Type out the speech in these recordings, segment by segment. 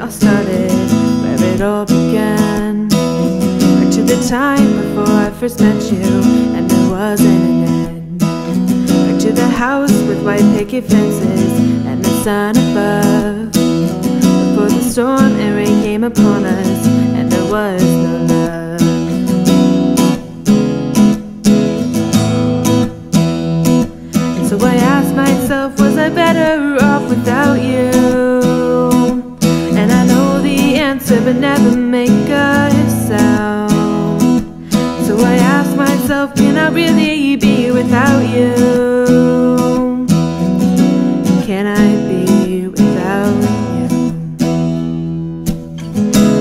all started, where it all began. Back to the time before I first met you, and there wasn't an end. Back to the house with white picket fences and the sun above. Before the storm and rain came upon us, and there was no love. So but never make a sound. So I ask myself, can I really be without you? Can I be without you?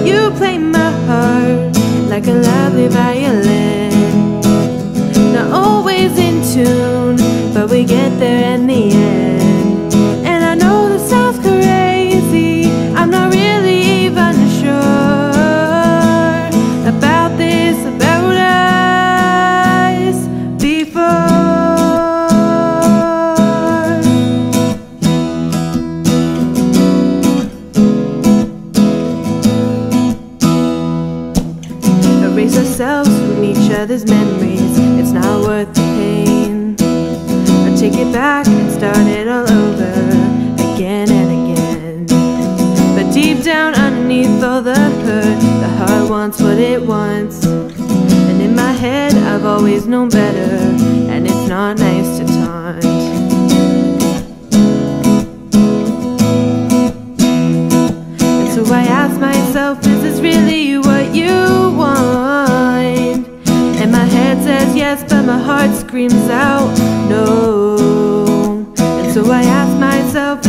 You play my heart like a lovely violin. Not always in tune, but we get there in the end. Ourselves from each other's memories. It's not worth the pain. I take it back and start it all over again and again. But deep down underneath all the hurt, the heart wants what it wants. And in my head, I've always known better, and it's not nice to taunt. Heart screams out no. And so I ask myself,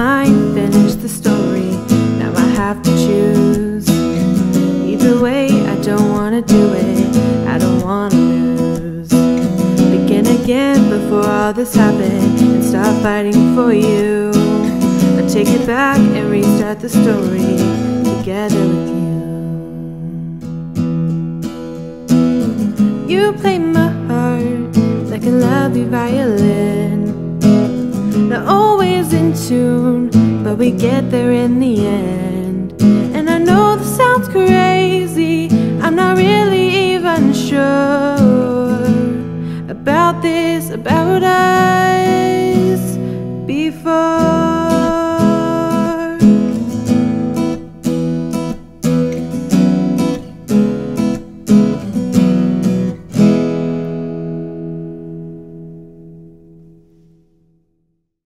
mind, finish the story. Now I have to choose. Either way, I don't wanna do it. I don't wanna lose. Begin again before all this happened and stop fighting for you. I take it back and restart the story together with you. You play my heart like a lovely violin. Not always in tune, but we get there in the end. And I know this sounds crazy, I'm not really even sure about this, about us before.